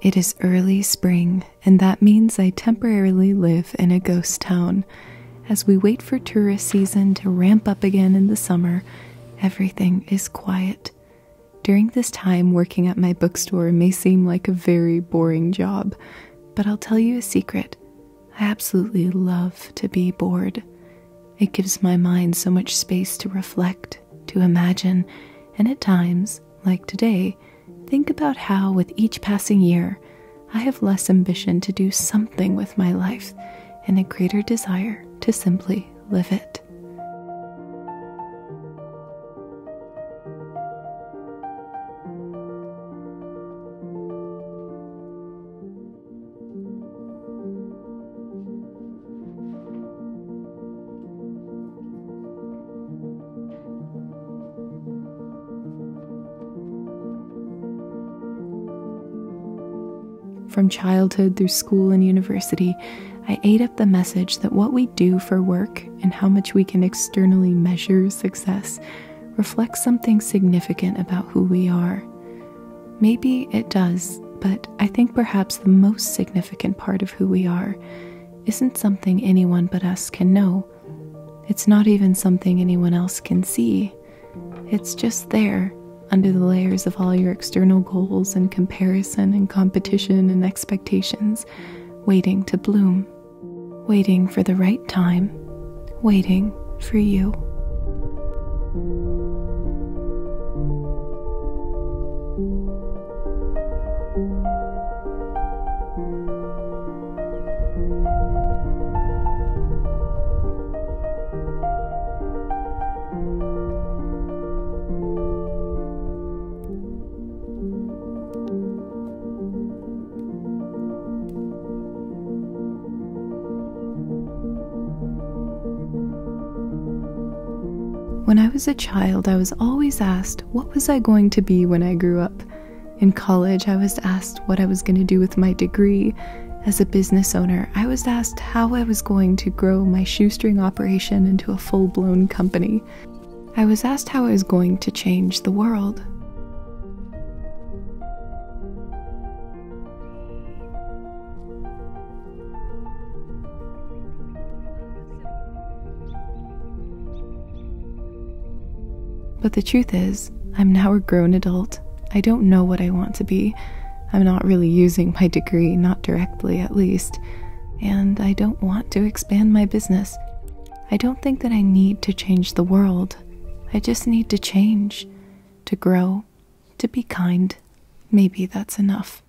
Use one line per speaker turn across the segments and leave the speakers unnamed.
It is early spring, and that means I temporarily live in a ghost town. As we wait for tourist season to ramp up again in the summer, everything is quiet. During this time, working at my bookstore may seem like a very boring job, but I'll tell you a secret. I absolutely love to be bored. It gives my mind so much space to reflect, to imagine, and at times, like today, think about how, with each passing year, I have less ambition to do something with my life and a greater desire to simply live it. From childhood through school and university, I ate up the message that what we do for work and how much we can externally measure success reflects something significant about who we are. Maybe it does, but I think perhaps the most significant part of who we are isn't something anyone but us can know. It's not even something anyone else can see. It's just there under the layers of all your external goals and comparison and competition and expectations, waiting to bloom, waiting for the right time, waiting for you. When I was a child, I was always asked, What was I going to be when I grew up? In college, I was asked what I was going to do with my degree. As a business owner, I was asked how I was going to grow my shoestring operation into a full blown company. I was asked how I was going to change the world. But the truth is, I'm now a grown adult. I don't know what I want to be. I'm not really using my degree, not directly at least. And I don't want to expand my business. I don't think that I need to change the world. I just need to change, to grow, to be kind. Maybe that's enough.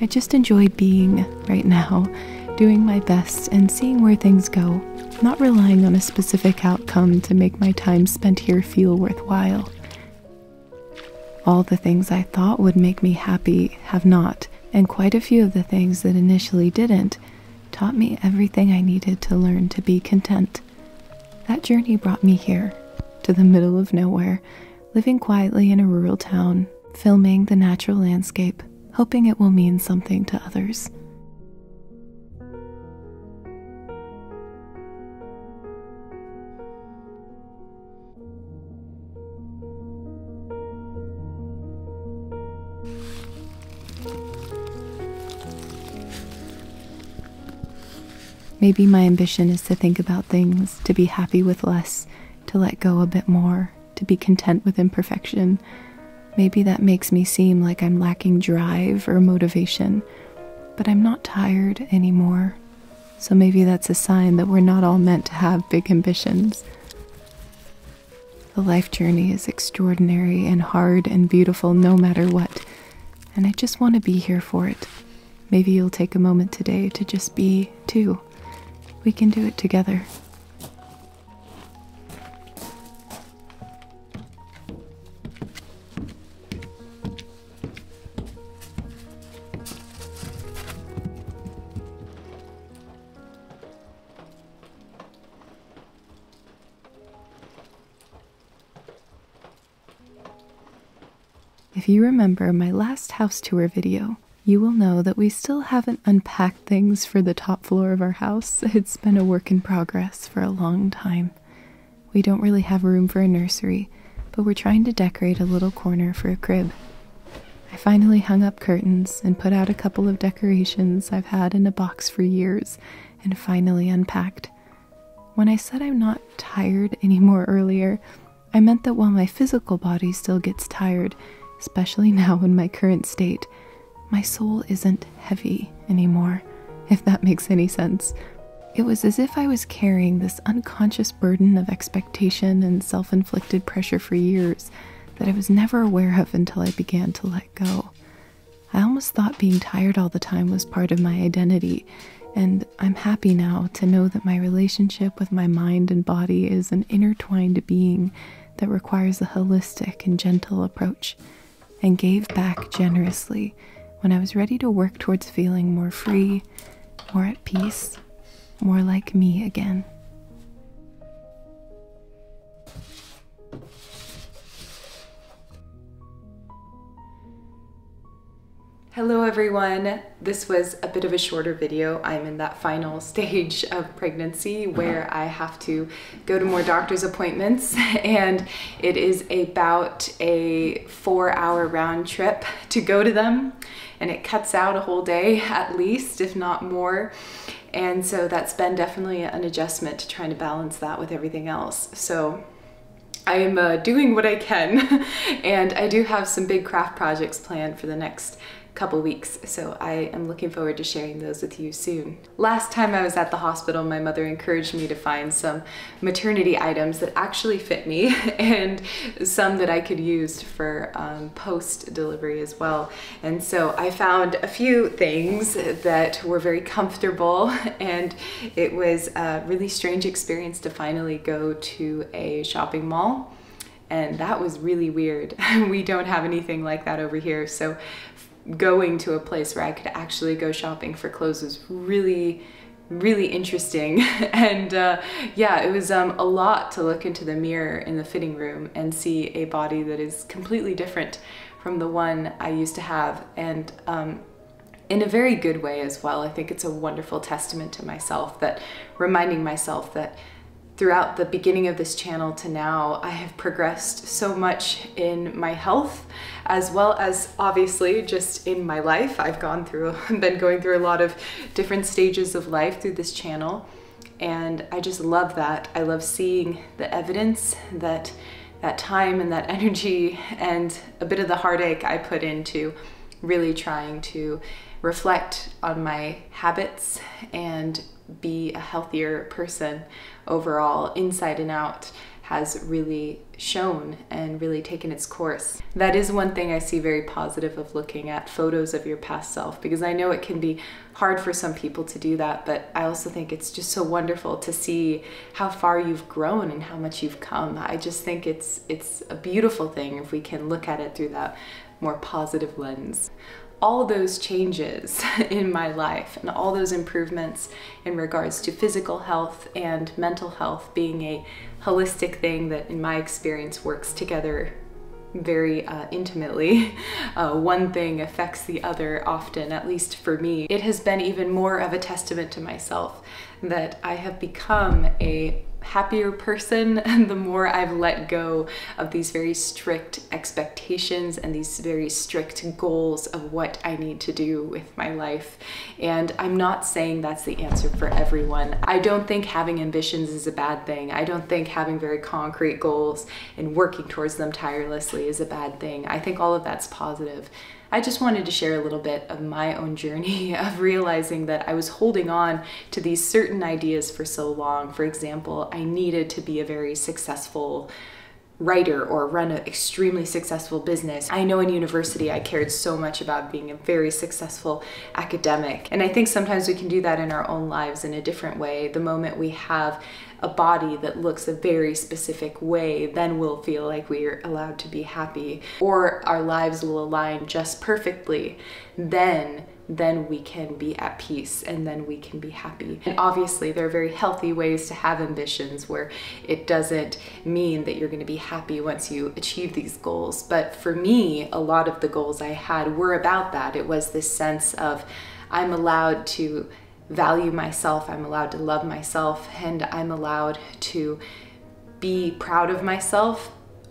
I just enjoy being right now, doing my best and seeing where things go, not relying on a specific outcome to make my time spent here feel worthwhile. All the things I thought would make me happy have not, and quite a few of the things that initially didn't taught me everything I needed to learn to be content. That journey brought me here, to the middle of nowhere, living quietly in a rural town, filming the natural landscape, hoping it will mean something to others. Maybe my ambition is to think about things, to be happy with less, to let go a bit more, to be content with imperfection. Maybe that makes me seem like I'm lacking drive or motivation, but I'm not tired anymore. So maybe that's a sign that we're not all meant to have big ambitions. The life journey is extraordinary and hard and beautiful no matter what, and I just want to be here for it. Maybe you'll take a moment today to just be, too. We can do it together. You remember my last house tour video, you will know that we still haven't unpacked things for the top floor of our house. It's been a work in progress for a long time. We don't really have room for a nursery, but we're trying to decorate a little corner for a crib. I finally hung up curtains and put out a couple of decorations I've had in a box for years and finally unpacked. When I said I'm not tired anymore earlier, I meant that while my physical body still gets tired, especially now in my current state, my soul isn't heavy anymore, if that makes any sense. It was as if I was carrying this unconscious burden of expectation and self inflicted pressure for years that I was never aware of until I began to let go. I almost thought being tired all the time was part of my identity, and I'm happy now to know that my relationship with my mind and body is an intertwined being that requires a holistic and gentle approach, and gave back generously when I was ready to work towards feeling more free, more at peace, more like me again. Hello everyone. This was a bit of a shorter video. I'm in that final stage of pregnancy where I have to go to more doctor's appointments and it is about a four hour round trip to go to them and it cuts out a whole day at least, if not more. And so that's been definitely an adjustment to trying to balance that with everything else. So I am uh, doing what I can and I do have some big craft projects planned for the next couple weeks, so I am looking forward to sharing those with you soon. Last time I was at the hospital, my mother encouraged me to find some maternity items that actually fit me and some that I could use for um, post-delivery as well. And so I found a few things that were very comfortable and it was a really strange experience to finally go to a shopping mall and that was really weird. we don't have anything like that over here. So going to a place where I could actually go shopping for clothes was really really interesting and uh, yeah it was um, a lot to look into the mirror in the fitting room and see a body that is completely different from the one I used to have and um, in a very good way as well. I think it's a wonderful testament to myself that reminding myself that throughout the beginning of this channel to now, I have progressed so much in my health, as well as obviously just in my life. I've gone through, been going through a lot of different stages of life through this channel. And I just love that. I love seeing the evidence that that time and that energy and a bit of the heartache I put into really trying to reflect on my habits and be a healthier person overall, inside and out, has really shown and really taken its course. That is one thing I see very positive of looking at photos of your past self because I know it can be hard for some people to do that, but I also think it's just so wonderful to see how far you've grown and how much you've come. I just think it's it's a beautiful thing if we can look at it through that more positive lens all those changes in my life and all those improvements in regards to physical health and mental health being a holistic thing that in my experience works together very uh, intimately. Uh, one thing affects the other often, at least for me. It has been even more of a testament to myself that I have become a happier person the more I've let go of these very strict expectations and these very strict goals of what I need to do with my life. And I'm not saying that's the answer for everyone. I don't think having ambitions is a bad thing. I don't think having very concrete goals and working towards them tirelessly is a bad thing. I think all of that's positive. I just wanted to share a little bit of my own journey of realizing that I was holding on to these certain ideas for so long. For example, I needed to be a very successful writer or run an extremely successful business. I know in university I cared so much about being a very successful academic. And I think sometimes we can do that in our own lives in a different way. The moment we have a body that looks a very specific way, then we'll feel like we're allowed to be happy. Or our lives will align just perfectly, then then we can be at peace and then we can be happy. And obviously, there are very healthy ways to have ambitions where it doesn't mean that you're going to be happy once you achieve these goals. But for me, a lot of the goals I had were about that. It was this sense of I'm allowed to value myself, I'm allowed to love myself, and I'm allowed to be proud of myself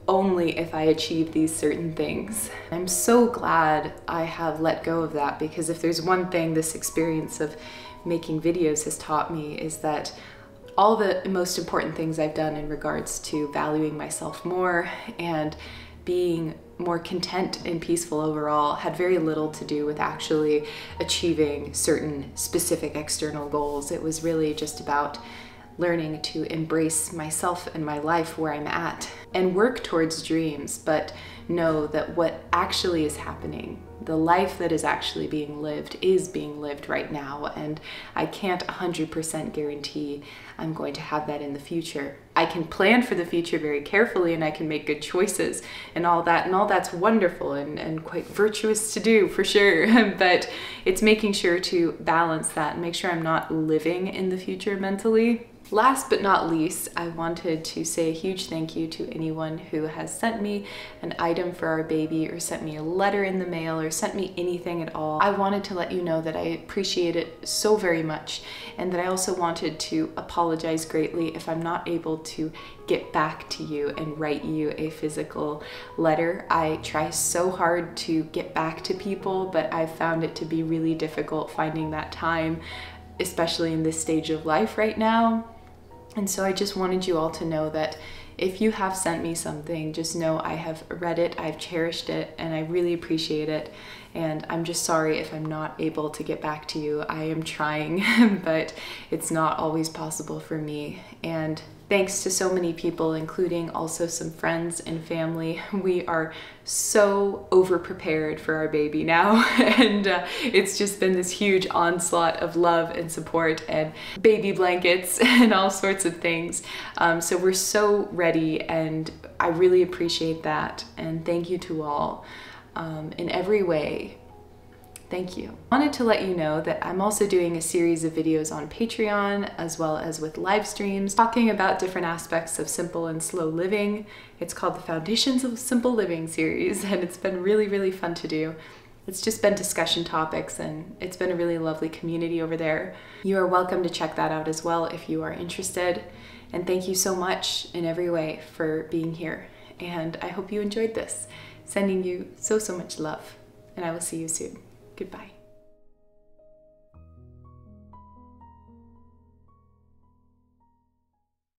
only if I achieve these certain things. I'm so glad I have let go of that because if there's one thing this experience of making videos has taught me is that all the most important things I've done in regards to valuing myself more and being more content and peaceful overall had very little to do with actually achieving certain specific external goals. It was really just about learning to embrace myself and my life where I'm at and work towards dreams, but know that what actually is happening, the life that is actually being lived, is being lived right now. And I can't 100% guarantee I'm going to have that in the future. I can plan for the future very carefully and I can make good choices and all that, and all that's wonderful and, and quite virtuous to do for sure. but it's making sure to balance that and make sure I'm not living in the future mentally Last but not least, I wanted to say a huge thank you to anyone who has sent me an item for our baby or sent me a letter in the mail or sent me anything at all. I wanted to let you know that I appreciate it so very much and that I also wanted to apologize greatly if I'm not able to get back to you and write you a physical letter. I try so hard to get back to people, but I've found it to be really difficult finding that time especially in this stage of life right now. And so I just wanted you all to know that if you have sent me something, just know I have read it, I've cherished it, and I really appreciate it. And I'm just sorry if I'm not able to get back to you. I am trying, but it's not always possible for me. And thanks to so many people, including also some friends and family. We are so over prepared for our baby now. and uh, it's just been this huge onslaught of love and support and baby blankets and all sorts of things. Um, so we're so ready and I really appreciate that. And thank you to all um, in every way Thank you. I wanted to let you know that I'm also doing a series of videos on Patreon as well as with live streams talking about different aspects of simple and slow living. It's called the Foundations of Simple Living series and it's been really, really fun to do. It's just been discussion topics and it's been a really lovely community over there. You are welcome to check that out as well if you are interested. And thank you so much in every way for being here. And I hope you enjoyed this. Sending you so, so much love. And I will see you soon. Goodbye.